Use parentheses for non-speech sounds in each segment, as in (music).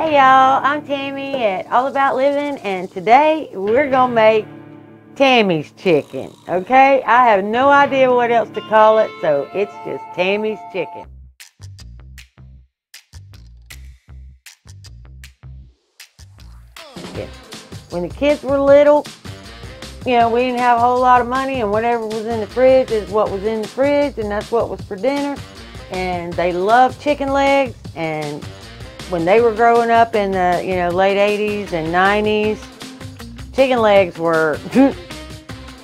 Hey y'all, I'm Tammy at All About Living, and today we're gonna make Tammy's chicken. Okay, I have no idea what else to call it, so it's just Tammy's chicken. When the kids were little, you know, we didn't have a whole lot of money, and whatever was in the fridge is what was in the fridge, and that's what was for dinner. And they loved chicken legs, and when they were growing up in the you know late 80s and 90s, chicken legs were (laughs)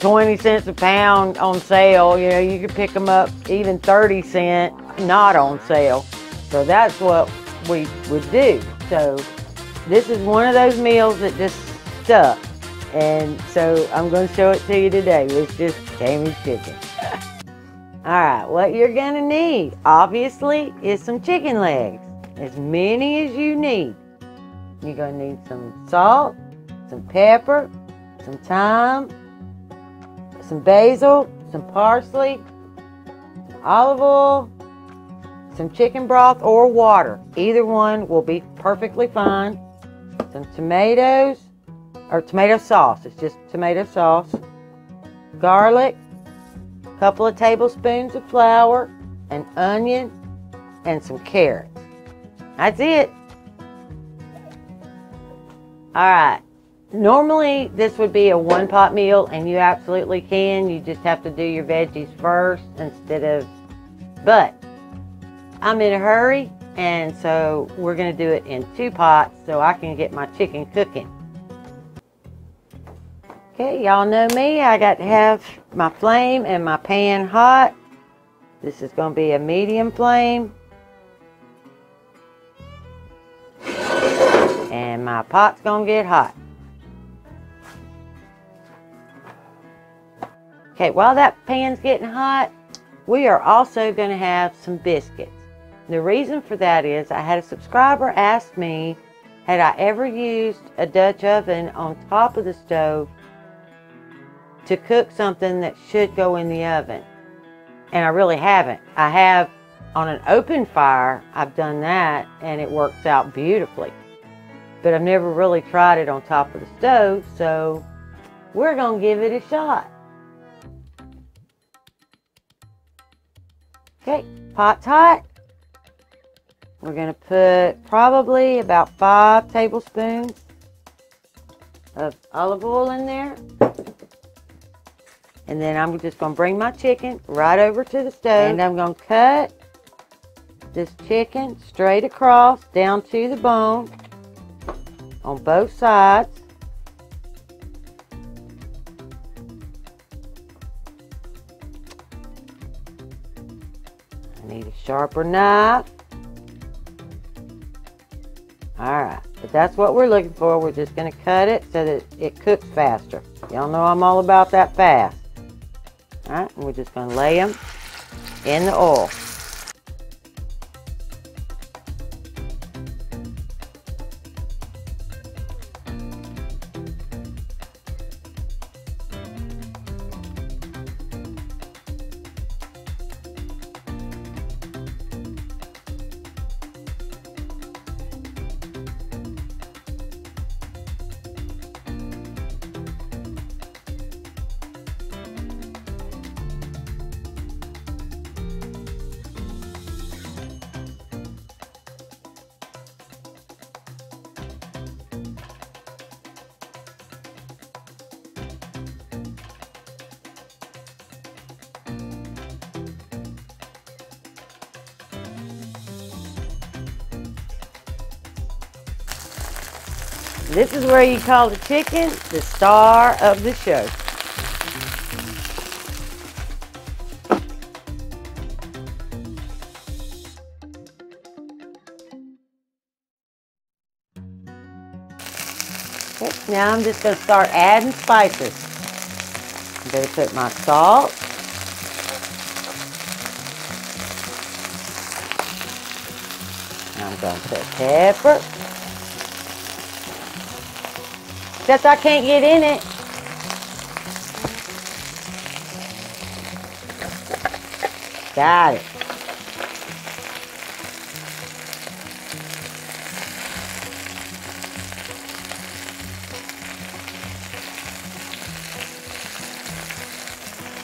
20 cents a pound on sale. You know, you could pick them up even 30 cent, not on sale. So that's what we would do. So this is one of those meals that just stuck. And so I'm going to show it to you today. It's just Tammy's chicken. (laughs) All right, what you're going to need, obviously, is some chicken legs. As many as you need. You're going to need some salt, some pepper, some thyme, some basil, some parsley, some olive oil, some chicken broth or water. Either one will be perfectly fine. Some tomatoes, or tomato sauce. It's just tomato sauce. Garlic, a couple of tablespoons of flour, an onion, and some carrots. That's it. All right. Normally, this would be a one pot meal, and you absolutely can. You just have to do your veggies first instead of. But I'm in a hurry, and so we're going to do it in two pots so I can get my chicken cooking. Okay, y'all know me. I got to have my flame and my pan hot. This is going to be a medium flame. And my pot's to get hot. Okay, while that pan's getting hot, we are also to have some biscuits. The reason for that is I had a subscriber ask me, had I ever used a Dutch oven on top of the stove to cook something that should go in the oven? And I really haven't. I have on an open fire, I've done that and it works out beautifully. But I've never really tried it on top of the stove, so we're going to give it a shot. Okay, pot's hot. We're going to put probably about five tablespoons of olive oil in there. And then I'm just going to bring my chicken right over to the stove. And I'm going to cut this chicken straight across down to the bone on both sides. I need a sharper knife. Alright, but that's what we're looking for. We're just going to cut it so that it cooks faster. Y'all know I'm all about that fast. Alright, and we're just going to lay them in the oil. This is where you call the chicken the star of the show. Okay, now I'm just going to start adding spices. I'm going to put my salt. I'm going to put pepper. Except I can't get in it. Got it.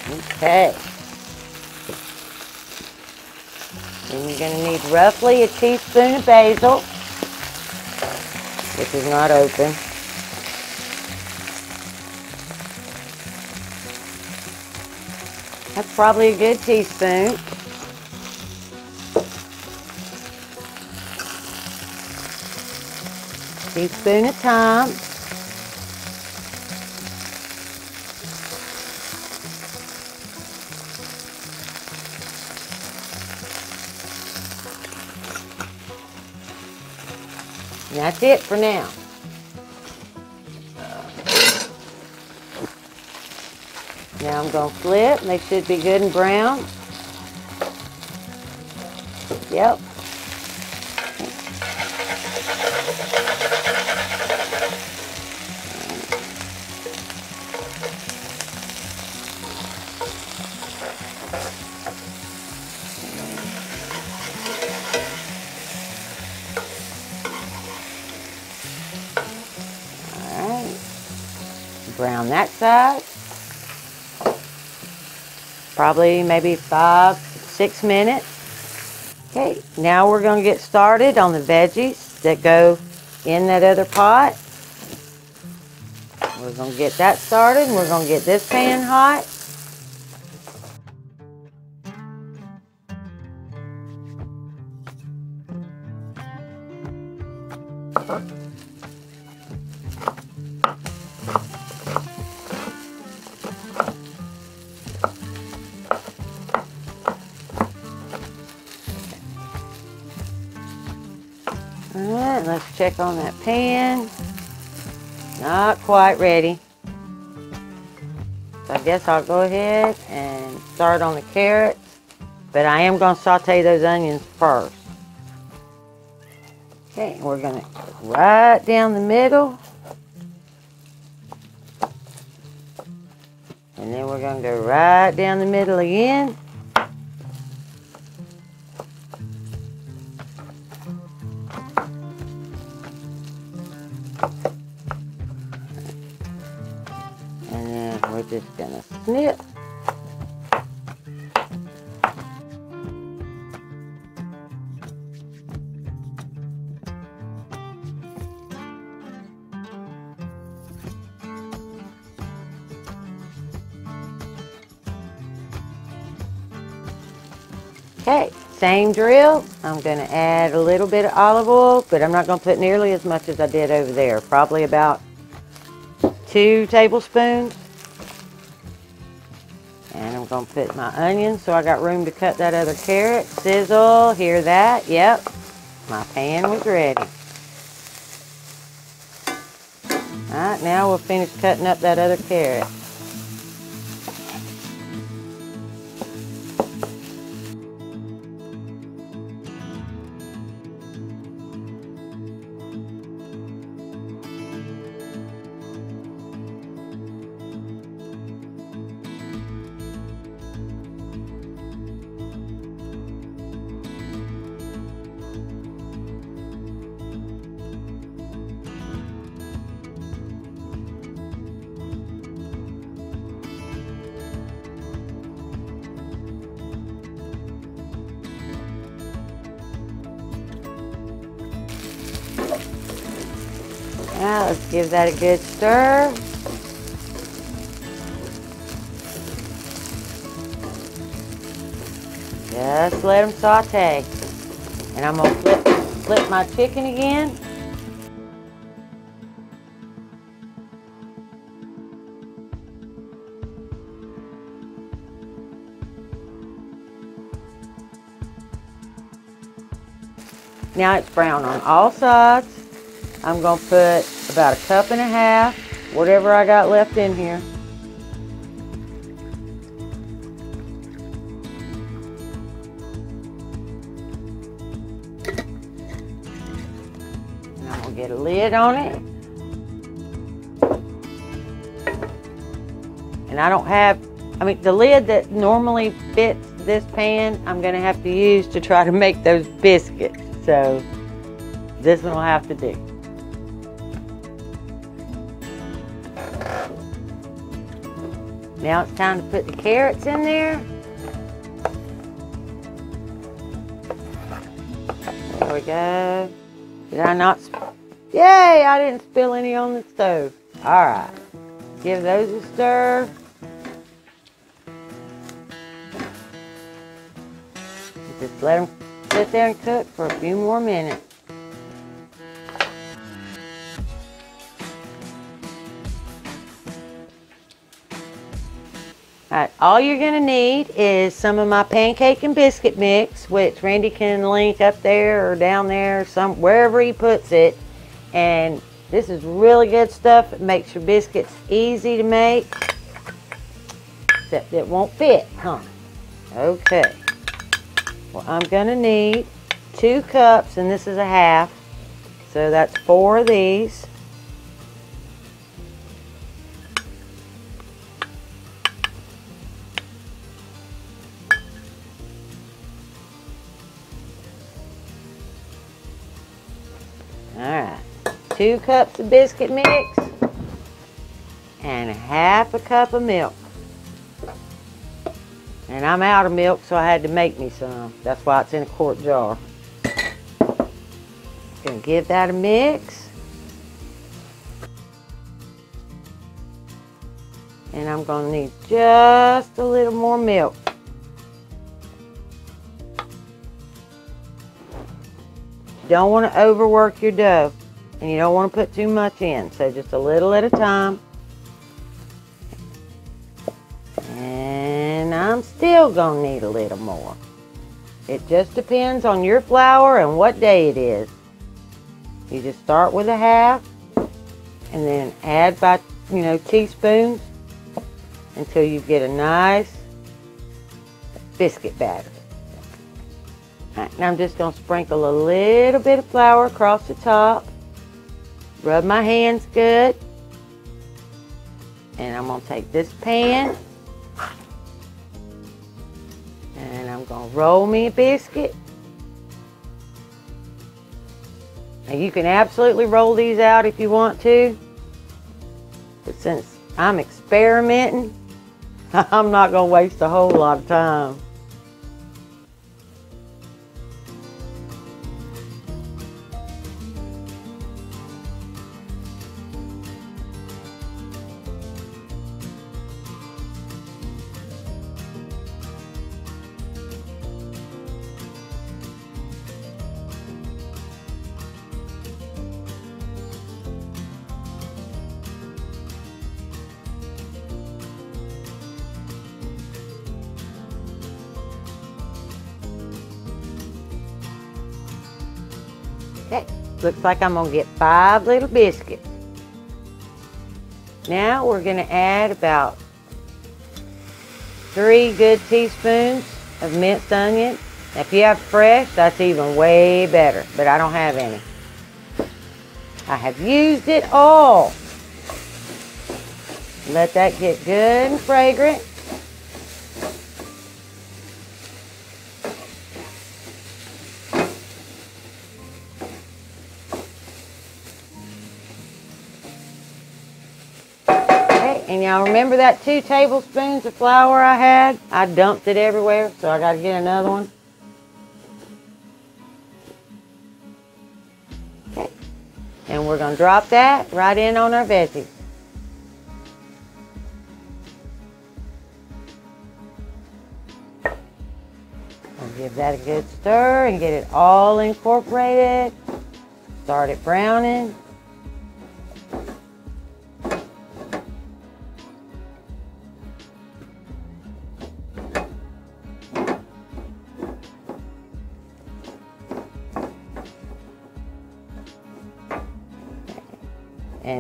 Okay. Then you're going to need roughly a teaspoon of basil, which is not open. That's probably a good teaspoon. Teaspoon of thyme. That's it for now. I'm going to flip. They should be good and brown. Yep. Brown that side. Probably maybe five, six minutes. Okay, now we're going to get started on the veggies that go in that other pot. We're going to get that started and we're going to get this pan hot. Check on that pan. Not quite ready. So I guess I'll go ahead and start on the carrots. But I am going to saute those onions first. Okay, we're going to right down the middle. And then we're going to go right down the middle again. Just gonna. Okay, same drill. I'm gonna add a little bit of olive oil, but I'm not gonna put nearly as much as I did over there. Probably about two tablespoons. Going to put my onions so I got room to cut that other carrot. Sizzle, hear that? Yep, my pan was ready. Alright, now we'll finish cutting up that other carrot. Let's give that a good stir. Just let them saute. And I'm gonna flip, flip my chicken again. Now it's brown on all sides. I'm going to put about a cup and a half, whatever I got left in here. And I'm to get a lid on it. And I don't have, I mean, the lid that normally fits this pan, I'm to have to use to try to make those biscuits. So this one will have to do. Now it's time to put the carrots in there. There we go. Did I not? Yay! I didn't spill any on the stove. All right. Give those a stir. Just let them sit there and cook for a few more minutes. Alright, all you're going to need is some of my pancake and biscuit mix, which Randy can link up there or down there, some wherever he puts it. And this is really good stuff. It makes your biscuits easy to make, except it won't fit, huh? Okay. Well, I'm going to need two cups, and this is a half. So that's four of these. Two cups of biscuit mix and half a cup of milk. And I'm out of milk, so I had to make me some. That's why it's in a quart jar. Gonna give that a mix. And I'm gonna need just a little more milk. don't want to overwork your dough and you don't want to put too much in. So just a little at a time. And I'm still going to need a little more. It just depends on your flour and what day it is. You just start with a half and then add by, you know, teaspoons until you get a nice biscuit batter. Right, now I'm just going to sprinkle a little bit of flour across the top. Rub my hands good. And I'm going to take this pan. And I'm going to roll me a biscuit. Now you can absolutely roll these out if you want to. But since I'm experimenting, (laughs) I'm not going to waste a whole lot of time. Looks like I'm gonna get five little biscuits. Now we're gonna add about three good teaspoons of minced onion. If you have fresh, that's even way better, but I don't have any. I have used it all. Let that get good and fragrant. Y'all remember that two tablespoons of flour I had? I dumped it everywhere, so I got to get another one. Okay. And we're going to drop that right in on our veggies. Give that a good stir and get it all incorporated. Start it browning.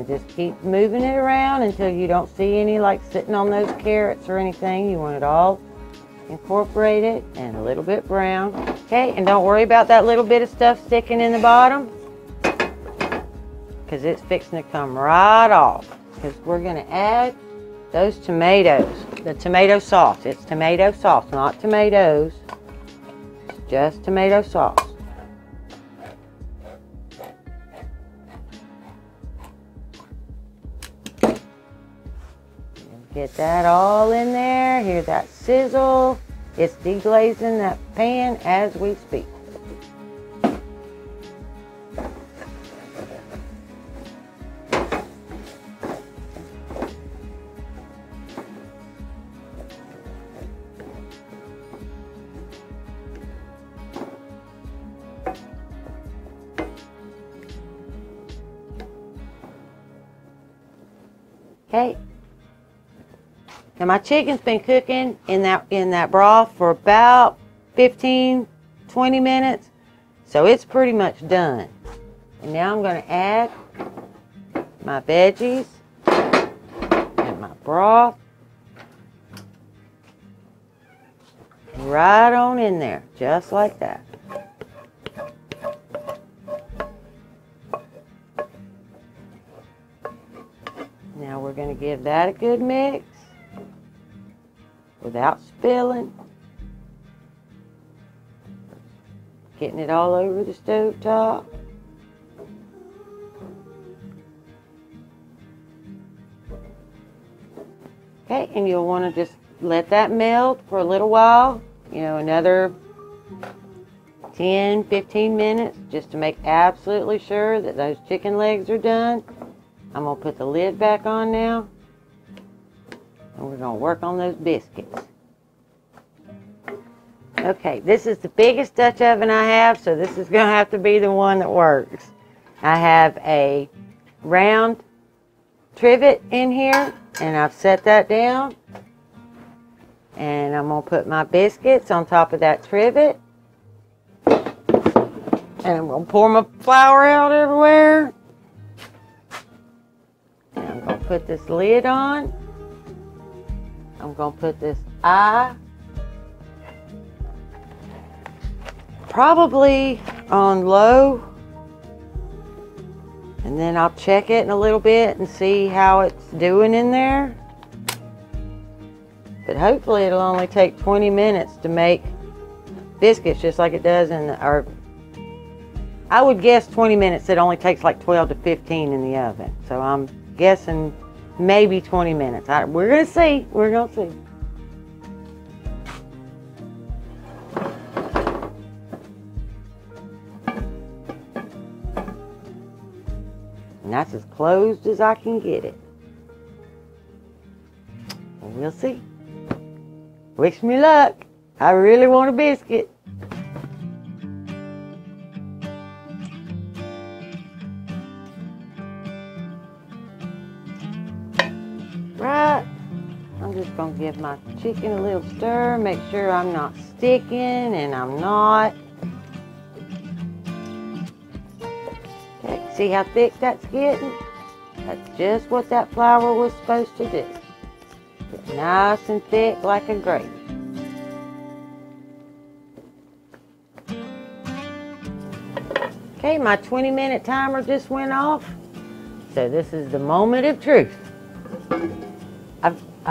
And just keep moving it around until you don't see any like sitting on those carrots or anything. You want it all incorporated and a little bit brown. Okay, and don't worry about that little bit of stuff sticking in the bottom because it's fixing to come right off because we're going to add those tomatoes, the tomato sauce. It's tomato sauce, not tomatoes, it's just tomato sauce. Get that all in there. Hear that sizzle. It's deglazing that pan as we speak. Okay. Now my chicken's been cooking in that in that broth for about 15, 20 minutes. So it's pretty much done. And now I'm going to add my veggies and my broth. Right on in there, just like that. Now we're going to give that a good mix without spilling. Getting it all over the stove top. Okay, and you'll want to just let that melt for a little while, you know, another 10, 15 minutes, just to make absolutely sure that those chicken legs are done. I'm going to put the lid back on now. And we're going to work on those biscuits. Okay, this is the biggest Dutch oven I have, so this is going to have to be the one that works. I have a round trivet in here, and I've set that down. And I'm going to put my biscuits on top of that trivet. And I'm going to pour my flour out everywhere. And I'm going to put this lid on. I'm going to put this eye probably on low and then I'll check it in a little bit and see how it's doing in there. But hopefully it'll only take 20 minutes to make biscuits just like it does in or I would guess 20 minutes it only takes like 12 to 15 in the oven. So I'm guessing maybe 20 minutes we're gonna see we're gonna see And that's as closed as I can get it. And we'll see. Wish me luck. I really want a biscuit. My chicken a little stir, make sure I'm not sticking, and I'm not. Okay, See how thick that's getting? That's just what that flour was supposed to do. Get nice and thick like a gravy. Okay, my 20 minute timer just went off. So this is the moment of truth.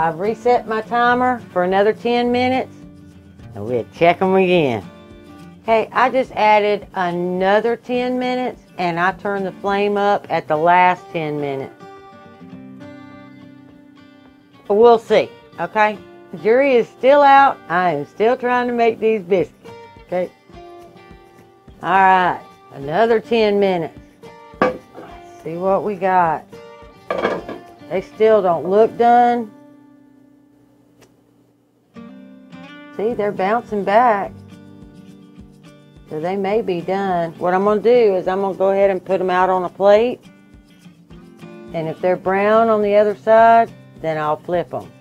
I've, reset my timer for another 10 minutes and we'll check them again. Okay, I just added another 10 minutes and I turn the flame up at the last 10 minutes. We'll see, okay? Jury is still out. I am still trying to make these biscuits, okay? All right, another 10 minutes. Let's see what we got. They still don't look done. See, they're bouncing back. So they may be done. What I'm going to do is I'm going to go ahead and put them out on a plate. And if they're brown on the other side, then I'll flip them.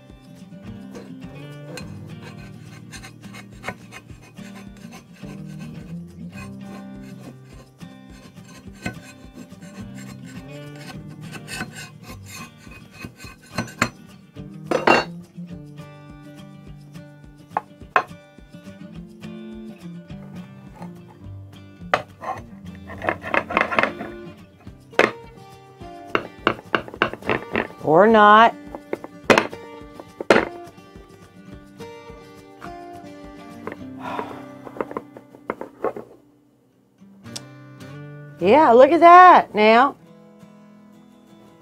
Yeah, look at that now.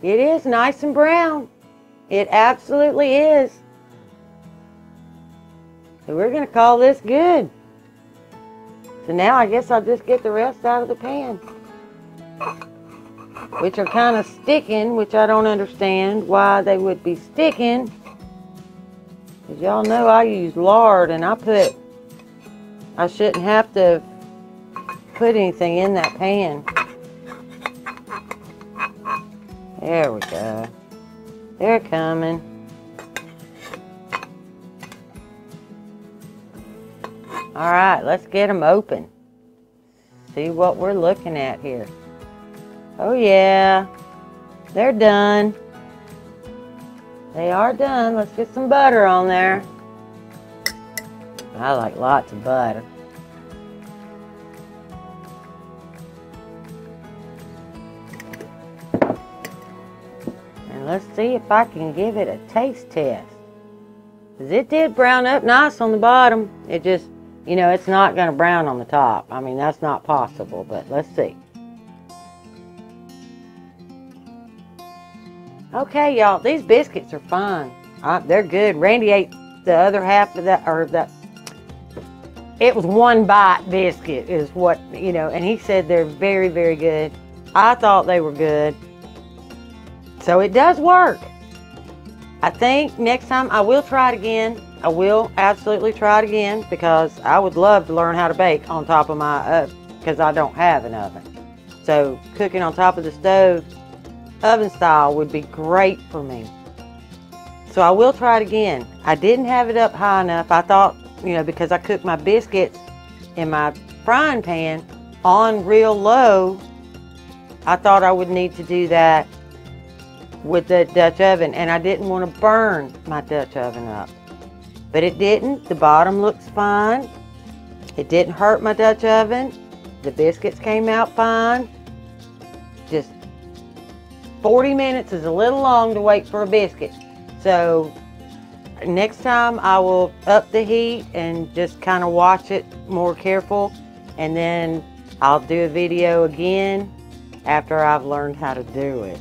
It is nice and brown. It absolutely is. So we're going to call this good. So now I guess I'll just get the rest out of the pan. Which are kind of sticking, which I don't understand why they would be sticking. Because y'all know I use lard and I put, I shouldn't have to put anything in that pan. There we go. They're coming. All right, let's get them open. See what we're looking at here. Oh yeah, they're done. They are done. Let's get some butter on there. I like lots of butter. Let's see if I can give it a taste test. Because it did brown up nice on the bottom. It just you know, it's not going to brown on the top. I mean, that's not possible, but let's see. Okay, y'all, these biscuits are fine. Uh, they're good. Randy ate the other half of that, or that. It was one bite biscuit, is what, you know, and he said they're very, very good. I thought they were good. So it does work. I think next time I will try it again. I will absolutely try it again because I would love to learn how to bake on top of my oven because I don't have an oven. So cooking on top of the stove, oven style, would be great for me. So I will try it again. I didn't have it up high enough. I thought, you know, because I cooked my biscuits in my frying pan on real low, I thought I would need to do that with the Dutch oven and I didn't want to burn my Dutch oven up. But it didn't. The bottom looks fine. It didn't hurt my Dutch oven. The biscuits came out fine. Just 40 minutes is a little long to wait for a biscuit. So next time I will up the heat and just kind of watch it more careful. And then I'll do a video again after I've learned how to do it.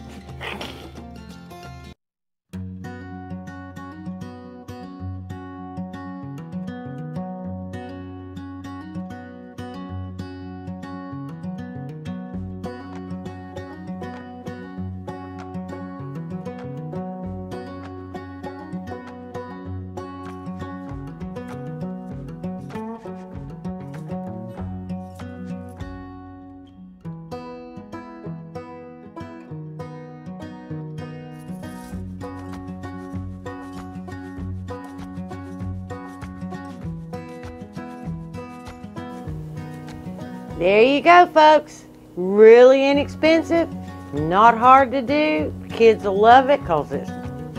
There you go, folks. Really inexpensive, not hard to do. Kids will love it because it's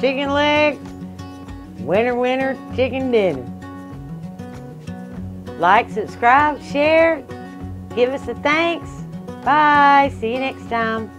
chicken legs, winter, winter chicken dinner. Like, subscribe, share, give us a thanks. Bye. See you next time.